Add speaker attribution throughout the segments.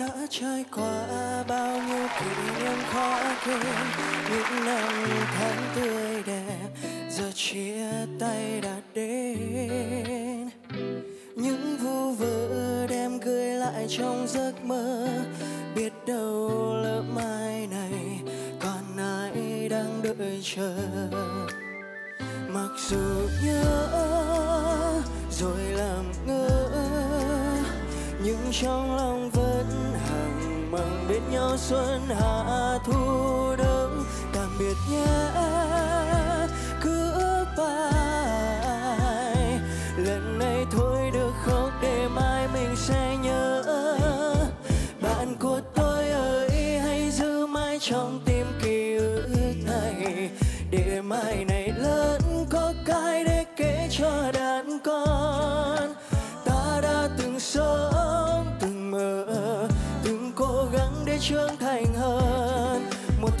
Speaker 1: đã trôi qua bao nhiêu kỷ niệm khó quên. Những năm tháng tươi đẹp giờ chia tay đã đến. Những vu vơ đem gửi lại trong giấc mơ. Biết đâu lỡ mai này còn ai đang đợi chờ. Mặc dù nhớ rồi làm ngơ, nhưng trong lòng bên nhau xuân hạ thu đông tạm biệt nhé.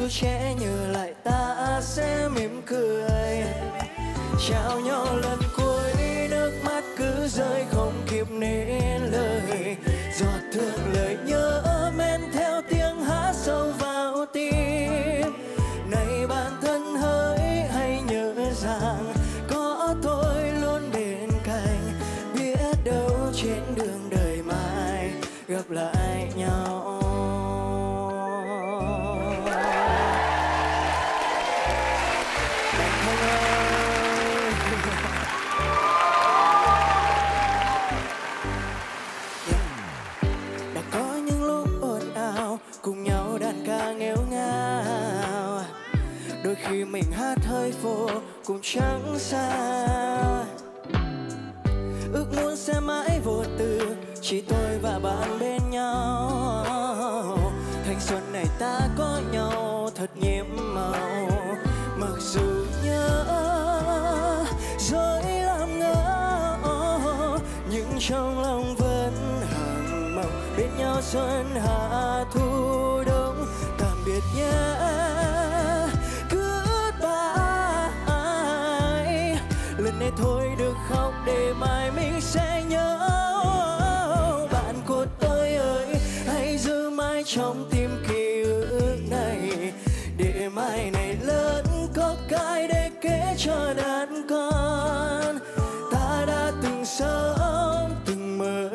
Speaker 1: Tuổi trẻ như lại ta sẽ mỉm cười. Chào nhau lần cuối, nước mắt cứ rơi không kịp nên lời. Giọt thương lời nhớ men theo tiếng hát sâu vào tim. Này bạn thân hỡi, hãy nhớ rằng có tôi luôn bên cạnh. Biết đâu trên đường đời mai gặp lại nhau. Vì mình hát hơi phô, cũng chẳng xa ước muốn sẽ mãi vô tư, chỉ tôi và bạn bên nhau. Thanh xuân này ta có nhau, thật nhiệm màu. Mặc dù nhớ rồi làm ngỡ nhưng trong lòng vẫn hằng mong bên nhau xuân hạ thu đông, tạm biệt nhé. Ngày này lớn có cái để kể cho đàn con. Ta đã từng sống, từng mơ,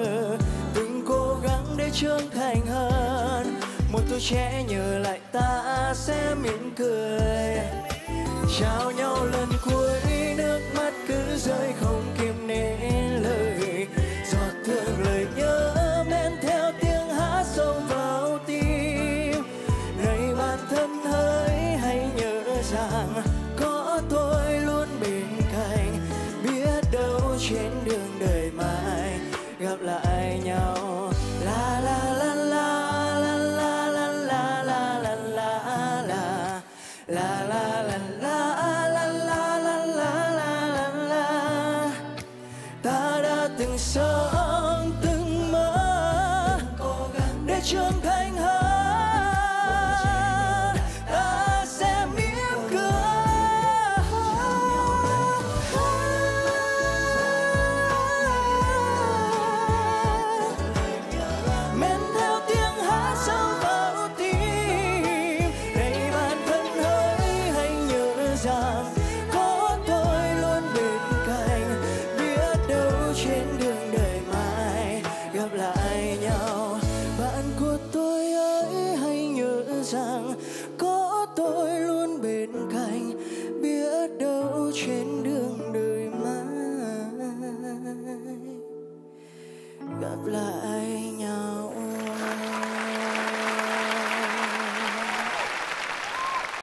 Speaker 1: từng cố gắng để trưởng thành hơn. Một tuổi trẻ nhớ lại ta sẽ mỉm cười chào nhau lần cuối trên đường đời mai gặp lại. Có tôi luôn bên cạnh biết đâu trên đường đời mai gặp lại.